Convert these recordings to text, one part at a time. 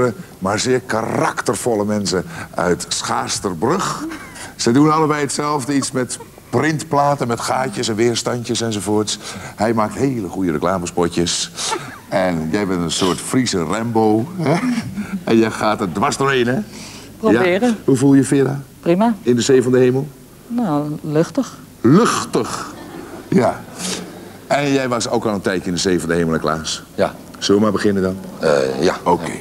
nuchtere, maar zeer karaktervolle mensen uit Schaarsterbrug. Ze doen allebei hetzelfde, iets met printplaten met gaatjes en weerstandjes enzovoorts. Hij maakt hele goede reclamespotjes. En jij bent een soort Friese Rambo. Hè? En jij gaat er dwars doorheen, hè? Proberen. Ja. Hoe voel je, Vera? Prima. In de zee van de hemel? Nou, luchtig. Luchtig. Ja. En jij was ook al een tijdje in de zee van de hemel, Klaas? Ja. Zullen we maar beginnen dan? Eh, ja. Oké.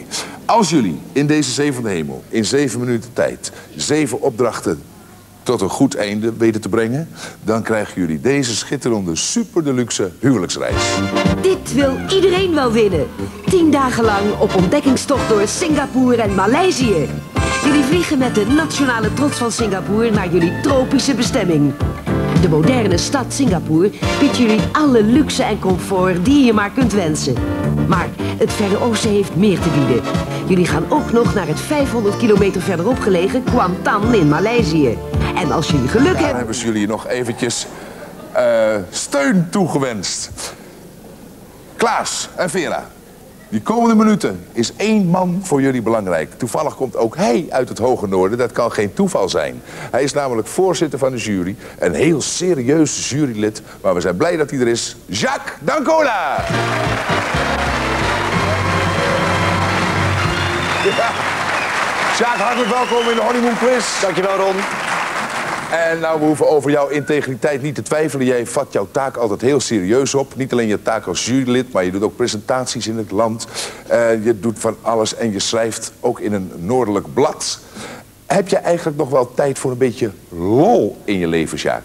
Als jullie in deze zee van de hemel in zeven minuten tijd zeven opdrachten tot een goed einde weten te brengen, dan krijgen jullie deze schitterende super deluxe huwelijksreis. Dit wil iedereen wel winnen. Tien dagen lang op ontdekkingstocht door Singapore en Maleisië. Jullie vliegen met de nationale trots van Singapore naar jullie tropische bestemming. De moderne stad Singapore biedt jullie alle luxe en comfort die je maar kunt wensen. Maar het Verre Oosten heeft meer te bieden. Jullie gaan ook nog naar het 500 kilometer verderop gelegen Kuantan in Maleisië. En als jullie geluk Dan hebben... hebben ze jullie nog eventjes eh, steun toegewenst. Klaas en Vera, die komende minuten is één man voor jullie belangrijk. Toevallig komt ook hij uit het hoge noorden, dat kan geen toeval zijn. Hij is namelijk voorzitter van de jury, een heel serieus jurylid. Maar we zijn blij dat hij er is. Jacques Dancola! Jacques, hartelijk welkom in de Honeymoon Quiz. Dankjewel, Ron. En nou, we hoeven over jouw integriteit niet te twijfelen. Jij vat jouw taak altijd heel serieus op. Niet alleen je taak als jurylid, maar je doet ook presentaties in het land. Eh, je doet van alles en je schrijft ook in een noordelijk blad. Heb je eigenlijk nog wel tijd voor een beetje lol in je leven, Sjaak?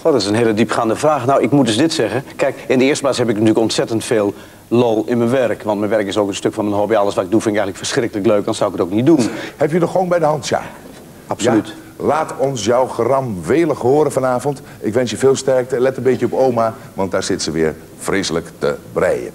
Goh, dat is een hele diepgaande vraag. Nou, ik moet dus dit zeggen. Kijk, in de eerste plaats heb ik natuurlijk ontzettend veel lol in mijn werk. Want mijn werk is ook een stuk van mijn hobby. Alles wat ik doe vind ik eigenlijk verschrikkelijk leuk. Dan zou ik het ook niet doen. Heb je er gewoon bij de hand, Sjaak? Absoluut. Ja? Laat ons jouw geram welig horen vanavond. Ik wens je veel sterkte. Let een beetje op oma, want daar zit ze weer vreselijk te breien.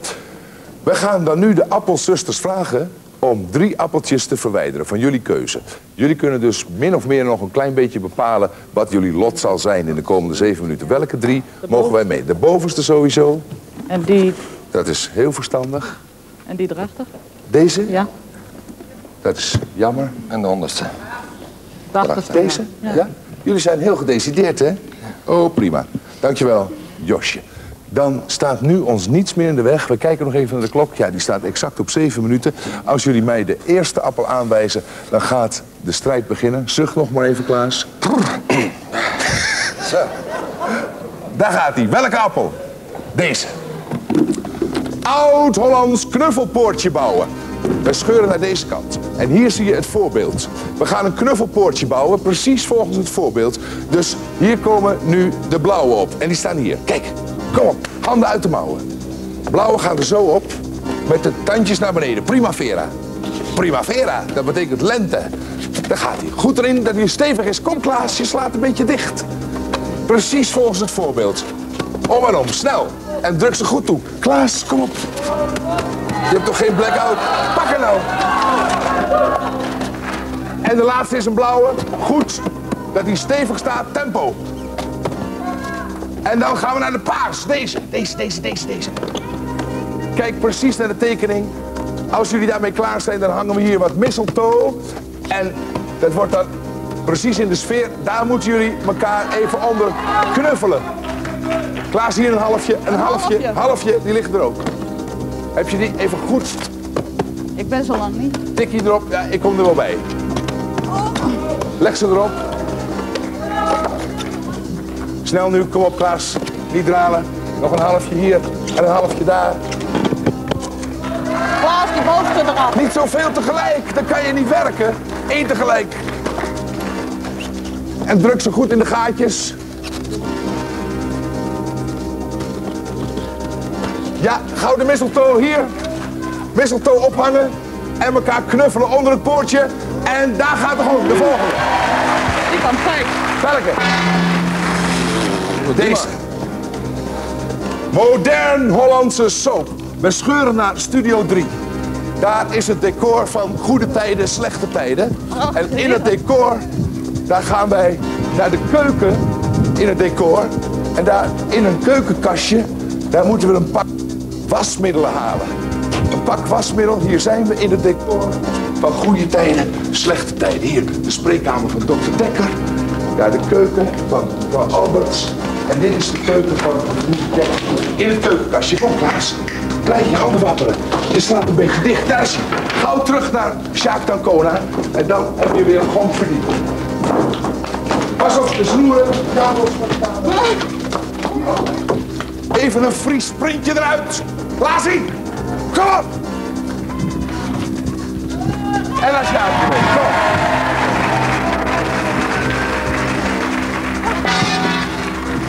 We gaan dan nu de appelzusters vragen om drie appeltjes te verwijderen van jullie keuze. Jullie kunnen dus min of meer nog een klein beetje bepalen wat jullie lot zal zijn in de komende zeven minuten. Welke drie mogen wij mee? De bovenste sowieso. En die, Dat is heel verstandig. en die erachter? Deze? Ja, Dat is jammer. En de honderdste. de achterste. Deze? Ja. Jullie zijn heel gedecideerd, hè? Oh, prima. Dankjewel, Josje. Dan staat nu ons niets meer in de weg. We kijken nog even naar de klok. Ja, die staat exact op zeven minuten. Als jullie mij de eerste appel aanwijzen, dan gaat de strijd beginnen. Zucht nog maar even, Klaas. Zo. Daar gaat hij. Welke appel? Deze. Oud-Hollands knuffelpoortje bouwen. We scheuren naar deze kant. En hier zie je het voorbeeld. We gaan een knuffelpoortje bouwen, precies volgens het voorbeeld. Dus hier komen nu de blauwe op. En die staan hier. Kijk, kom op. Handen uit de mouwen. Blauwe gaan er zo op, met de tandjes naar beneden. Primavera. Primavera, dat betekent lente. Daar gaat hij. Goed erin, dat hij stevig is. Kom Klaas, je slaat een beetje dicht. Precies volgens het voorbeeld. Om en om, snel. En druk ze goed toe. Klaas, kom op. Je hebt toch geen blackout? Pak er nou. En de laatste is een blauwe. Goed. Dat hij stevig staat. Tempo. En dan gaan we naar de paars. Deze, deze, deze, deze, deze. Kijk precies naar de tekening. Als jullie daarmee klaar zijn, dan hangen we hier wat mistletoe. En dat wordt dan precies in de sfeer. Daar moeten jullie elkaar even onder knuffelen. Klaas, hier een halfje, een halfje, halfje. halfje, die ligt er ook. Heb je die even goed? Ik ben zo lang niet. Tikkie erop, ja, ik kom er wel bij. Leg ze erop. Snel nu, kom op Klaas. Niet dralen. Nog een halfje hier en een halfje daar. Klaas, die bovenste eraf. Niet zoveel tegelijk, dan kan je niet werken. Eén tegelijk. En druk ze goed in de gaatjes. Gouden mistletoe hier. Mistletoe ophangen. En elkaar knuffelen onder het poortje. En daar gaat de gewoon de volgende. Die kan kijk. Welke? Deze. Modern Hollandse soap. We scheuren naar Studio 3. Daar is het decor van goede tijden, slechte tijden. En in het decor, daar gaan wij naar de keuken in het decor. En daar in een keukenkastje, daar moeten we een pak wasmiddelen halen. Een pak wasmiddel, hier zijn we in het decor. van goede tijden, slechte tijden. Hier, de spreekkamer van dokter Dekker. Daar de keuken van, van Alberts. En dit is de keuken van Dekker. In het keukenkastje. Kom, Klaas. Blijf je handen wapperen. Je slaat een beetje dicht. Daar is. Gauw terug naar Sjaak Tancona. En dan heb je weer een verdiend. Pas op de snoeren. Kabels van de tafel. Even een fries sprintje eruit. Klaasie, kom op. En als je uit mee, kom.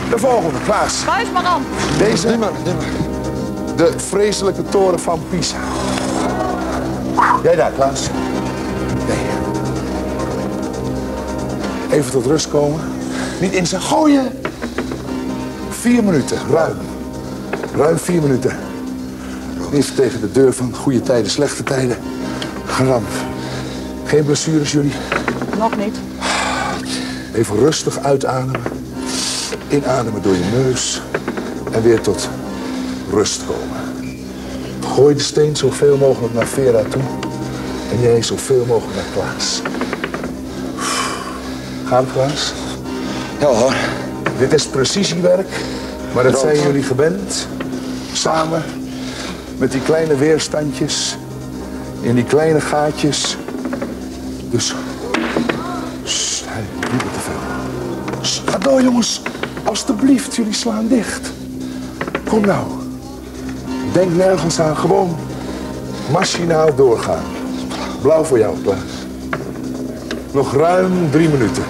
De volgende, Klaas. Buis maar aan. Deze, de vreselijke toren van Pisa. Jij daar, Klaas? Nee. Even tot rust komen. Niet in zijn gooien. Vier minuten, ruim. Ruim vier minuten. Even tegen de deur van goede tijden, slechte tijden. Geramd. Geen blessures, jullie? Nog niet. Even rustig uitademen. Inademen door je neus. En weer tot rust komen. Gooi de steen zoveel mogelijk naar Vera toe. En jij zoveel mogelijk naar Klaas. Gaat het, Klaas? Ja hoor. Dit is precisiewerk, maar dat zijn jullie gewend. Samen met die kleine weerstandjes in die kleine gaatjes. Dus. Sst, hey, niet te veel. Ga door, jongens. Alsjeblieft, jullie slaan dicht. Kom nou. Denk nergens aan, gewoon machinaal doorgaan. Blauw voor jou, Klaas. Nog ruim drie minuten.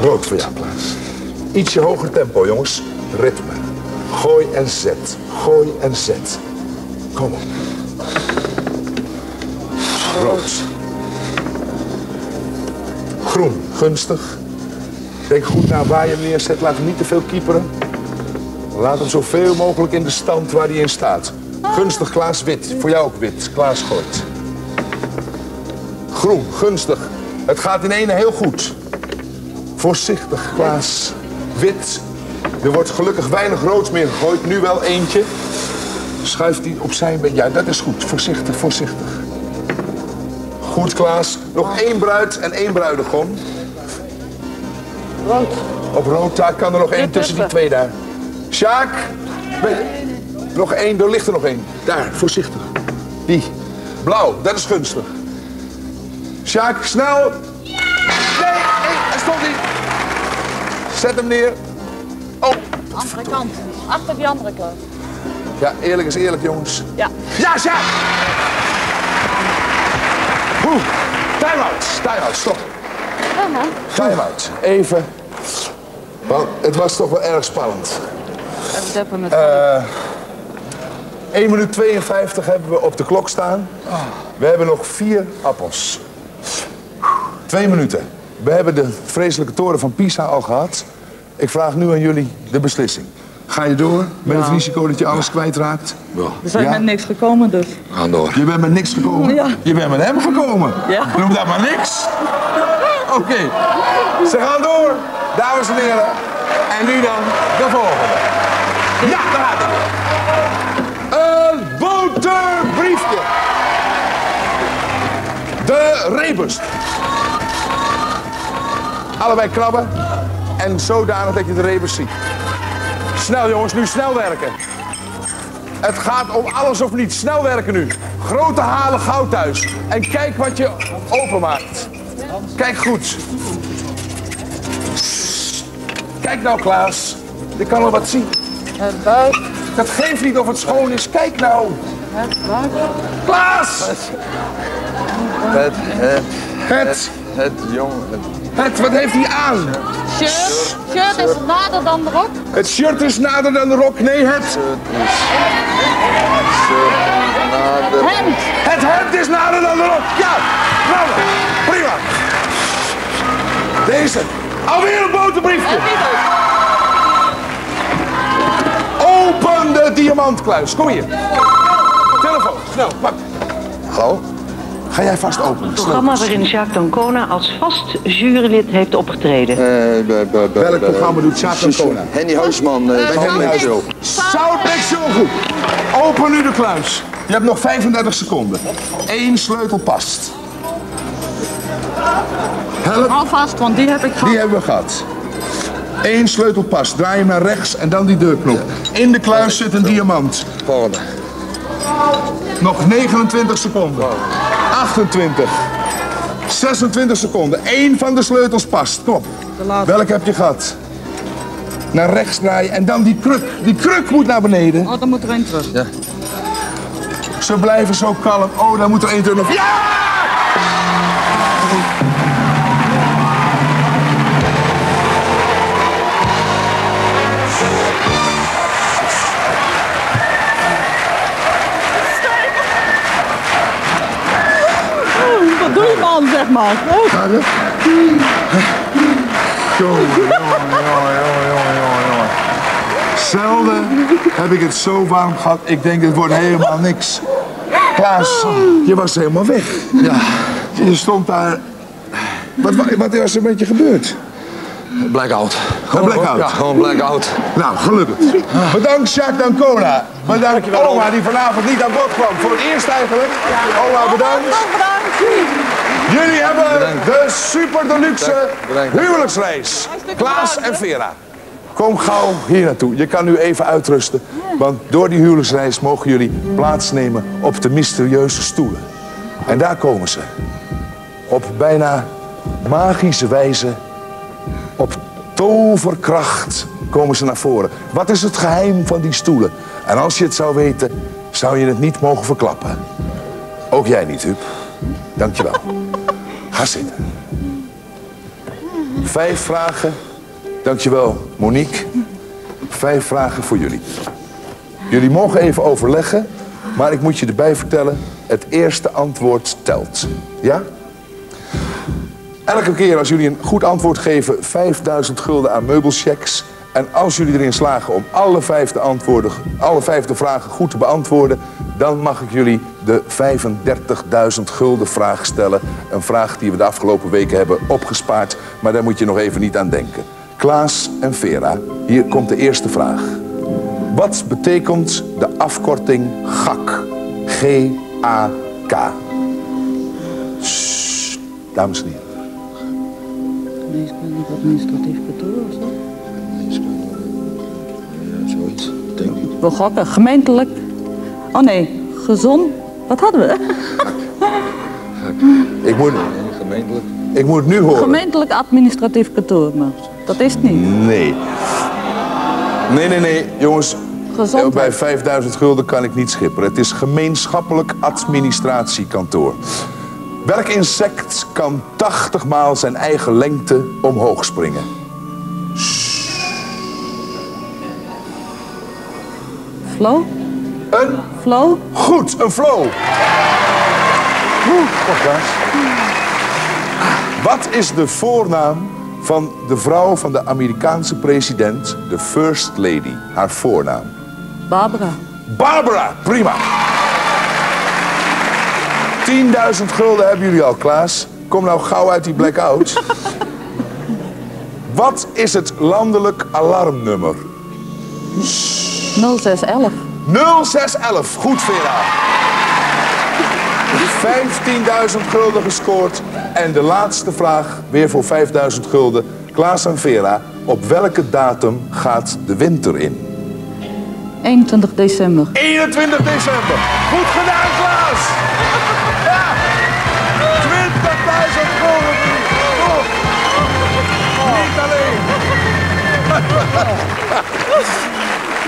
Rood voor jou, Klaas. Ietsje hoger tempo, jongens. Ritme. Gooi en zet. Gooi en zet. Kom op. Rood. Groen. Gunstig. Denk goed naar waar je hem neerzet. Laat hem niet te veel kieperen. Laat hem zoveel mogelijk in de stand waar hij in staat. Gunstig, Klaas, wit. Voor jou ook wit. Klaas gooit. Groen, gunstig. Het gaat in ene heel goed. Voorzichtig, Klaas. Wit. Er wordt gelukkig weinig roods meer gegooid. Nu wel eentje. Schuift die opzij een beetje. Ja, dat is goed. Voorzichtig, voorzichtig. Goed, Klaas. Nog één bruid en één bruidegom. Rood. Op rood, daar kan er nog één tussen die twee daar. Sjaak. Nog één, er ligt er nog één. Daar, voorzichtig. Die. Blauw, dat is gunstig. Sjaak, snel. Nee, nee, hij stond niet. Zet hem neer. Andere kant. Achter die andere kant. ja, eerlijk is eerlijk, jongens. Ja. Ja, Sjaak! Oeh, time-out, time-out, stop. Time-out, even. Want het was toch wel erg spannend. Even met 1 minuut 52 hebben we op de klok staan. We hebben nog vier appels. Twee minuten. We hebben de vreselijke toren van Pisa al gehad. Ik vraag nu aan jullie de beslissing. Ga je door met het risico dat je alles kwijtraakt? We zijn Ja. met niks gekomen dus. Gaan door. Je bent met niks gekomen? Ja. Je bent met hem gekomen? Ja. Noem dat maar niks. Oké. Ze gaan door, dames en heren. En nu dan de volgende. Ja, daar gaat. Een boterbriefje. De rebus. Allebei krabben. En zodanig dat je de rebus ziet. Snel jongens, nu snel werken. Het gaat om alles of niets. Snel werken nu. Grote halen goud thuis. En kijk wat je openmaakt. Kijk goed. Kijk nou, Klaas. Ik kan al wat zien. Het buik. Dat geeft niet of het schoon is. Kijk nou. Het buik. Klaas! Het, het, Het. het jongen. Het, wat heeft hij aan? Shirt. Shirt is nader dan de rok. Het shirt is nader dan de rok. Nee, het. Het is nader. Hemd. Het hemd is nader dan de rok. Ja, bravo. Prima. Deze. Alweer een boterbriefje. Open de diamantkluis. Kom hier. Telefoon, snel, pak. Hallo? Ga jij vast openen. Snel. programma waarin Jacques D'Ancona als vast jurylid heeft opgetreden. Eh, Welk programma doet Jacques Ancona? Henny Huisman. eh, Eh, Henny niks zo goed. Open nu de kluis. Je hebt nog 35 seconden. Eén sleutel past. Help, Hou vast, want die heb ik gehad. die hebben we gehad. Eén sleutel past. Draai hem naar rechts en dan die deurknop. In de kluis zit een diamant. Volgende. Nog 29 seconden. 28. 26 seconden. Eén van de sleutels past. Kom. laatste. Welke heb je gehad? Naar rechts draaien en dan die kruk. Die kruk moet naar beneden. Oh, dan moet er één terug. Ze blijven zo kalm. Oh, dan moet er één terug. nog- Ja! Man, zeg maar? Oh. Jongen, jongen, jongen, jongen, jongen, jongen, jongen. Zelden heb ik het zo warm gehad. Ik denk, het wordt helemaal niks. Klaas, je was helemaal weg. Ja. Je stond daar... Wat, wa- wat was er met je gebeurd? Blackout. Een blackout? Ja, gewoon blackout. Nou, gelukkig. Bedankt Jacques Dancona. Bedankt oma die vanavond niet aan bod kwam. Voor het eerst eigenlijk. Oma, bedankt. Jullie hebben de super deluxe huwelijksreis. Klaas en Vera. Kom gauw hier naartoe. Je kan nu even uitrusten. Want door die huwelijksreis mogen jullie plaatsnemen op de mysterieuze stoelen. En daar komen ze. Op bijna magische wijze op toverkracht komen ze naar voren. Wat is het geheim van die stoelen? En als je het zou weten, zou je het niet mogen verklappen. Ook jij niet, Huub. Dankjewel. Ga zitten. Vijf vragen. Dankjewel, Monique. Vijf vragen voor jullie. Jullie mogen even overleggen, maar ik moet je erbij vertellen... het eerste antwoord telt. Ja? Elke keer als jullie een goed antwoord geven, 5000 gulden aan meubelchecks. En als jullie erin slagen om alle vijf de, antwoorden, alle vragen goed te beantwoorden, dan mag ik jullie de 35.000 gulden vraag stellen. Een vraag die we de afgelopen weken hebben opgespaard, maar daar moet je nog even niet aan denken. Klaas en Vera, hier komt de eerste vraag. Wat betekent de afkorting GAK? G-A-K. Dames en heren. Administratief kantoor of zo? Zoiets, denk ik. We gokken. Gemeentelijk. Oh nee, gezond. Wat hadden we? Ik moet, Gemeentelijk. ik moet nu horen. Gemeentelijk administratief kantoor, maar dat is het niet. Nee. Nee, nee, nee, jongens. Gezondheid. Bij 5000 gulden kan ik niet schipperen. Het is gemeenschappelijk administratiekantoor. Welk insect kan 80 maal zijn eigen lengte omhoog springen? Flow? Een Flow? goed, een flow. Oeh. Wat is de voornaam van de vrouw van de Amerikaanse president, de First Lady? Haar voornaam. Barbara. Barbara, prima. 10.000 gulden hebben jullie al, Klaas. Kom nou gauw uit die blackout. Wat is het landelijk alarmnummer? 0611. 0611. Goed, Vera. 15.000 gulden gescoord. En de laatste vraag, weer voor 5.000 gulden. Klaas en Vera, op welke datum gaat de winter in? 21 december. 21 december. Goed gedaan, Klaas. Ja. 20.000 gulden. Goed. Niet alleen.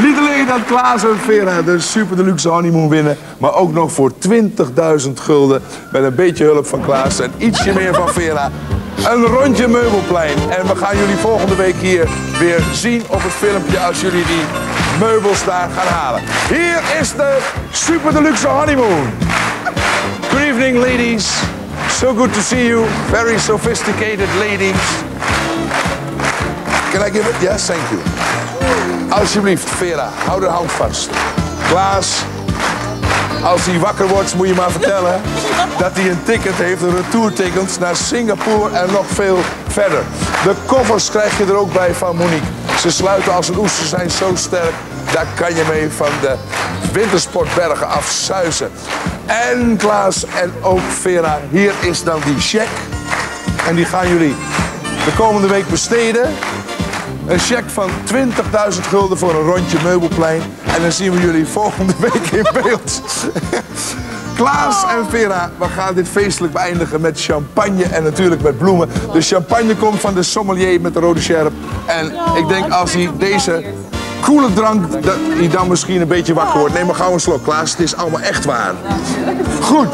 Niet alleen dat Klaas en Vera de super deluxe honeymoon winnen, maar ook nog voor 20.000 gulden met een beetje hulp van Klaas en ietsje meer van Vera. Een rondje meubelplein. En we gaan jullie volgende week hier weer zien op het filmpje als jullie die meubels daar gaan halen. Hier is de super deluxe honeymoon. Good evening, ladies. So good to see you. Very sophisticated ladies. Can I give it? Yes, thank you. Alsjeblieft, Vera, hou de hand vast. Klaas, als hij wakker wordt, moet je maar vertellen dat hij een ticket heeft, een retourticket naar Singapore en nog veel verder. De koffers krijg je er ook bij van Monique. Ze sluiten als een oester, zijn zo sterk. Daar kan je mee van de Wintersportbergen afzuizen. En Klaas en ook Vera, hier is dan die check. En die gaan jullie de komende week besteden. Een cheque van 20.000 gulden voor een rondje Meubelplein. En dan zien we jullie volgende week in beeld. Klaas en Vera, we gaan dit feestelijk beëindigen met champagne en natuurlijk met bloemen. De champagne komt van de sommelier met de rode sjerp. En ik denk als hij deze koele drank, dat hij dan misschien een beetje wakker wordt. Neem maar gauw een slok, Klaas. Het is allemaal echt waar. Goed.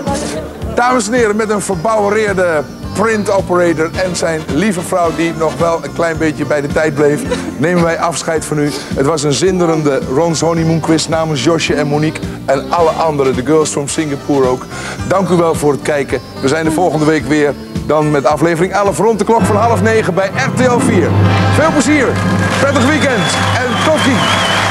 Dames en heren, met een verbouwereerde print operator en zijn lieve vrouw die nog wel een klein beetje bij de tijd bleef, nemen wij afscheid van u. Het was een zinderende Ron's Honeymoon Quiz namens Josje en Monique en alle anderen, de girls from Singapore ook. Dank u wel voor het kijken. We zijn de volgende week weer dan met aflevering 11 rond de klok van half negen bij RTL 4. Veel plezier, prettig weekend en tot ziens.